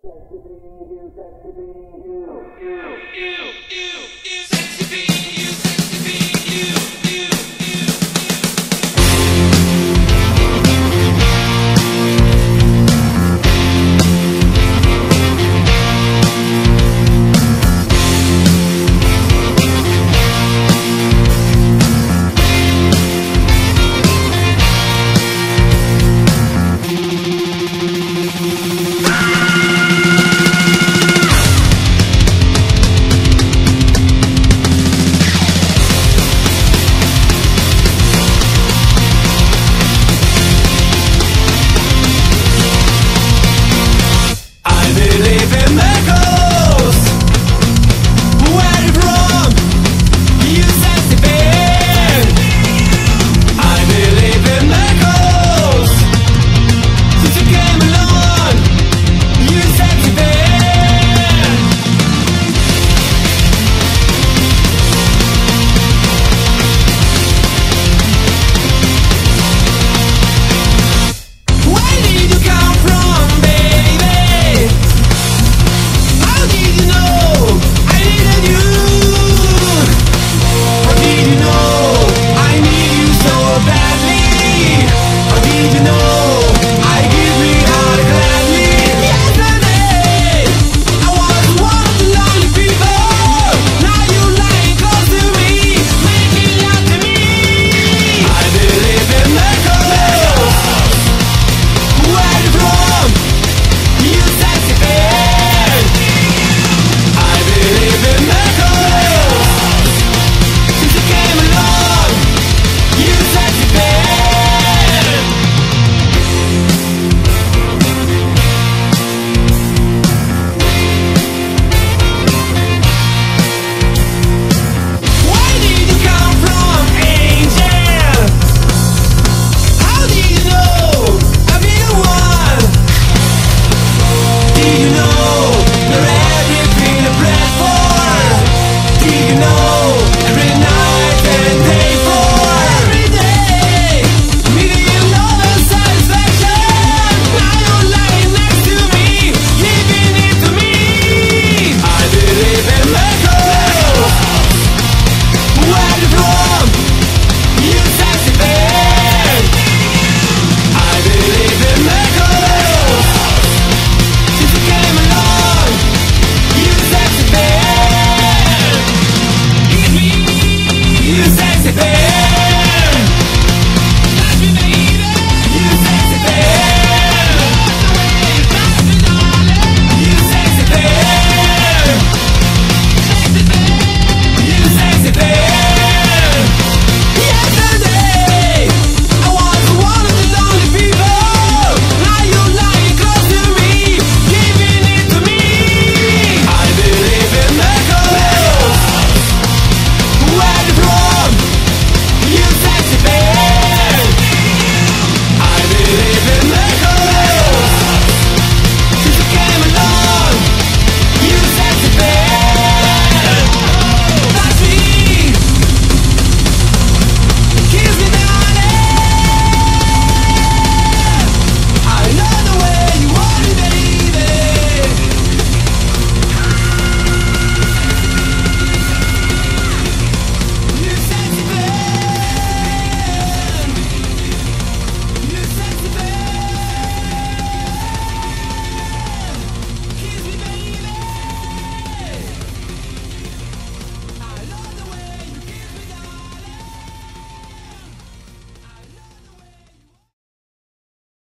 Sexy being you, sexy being you. You, you, you, you.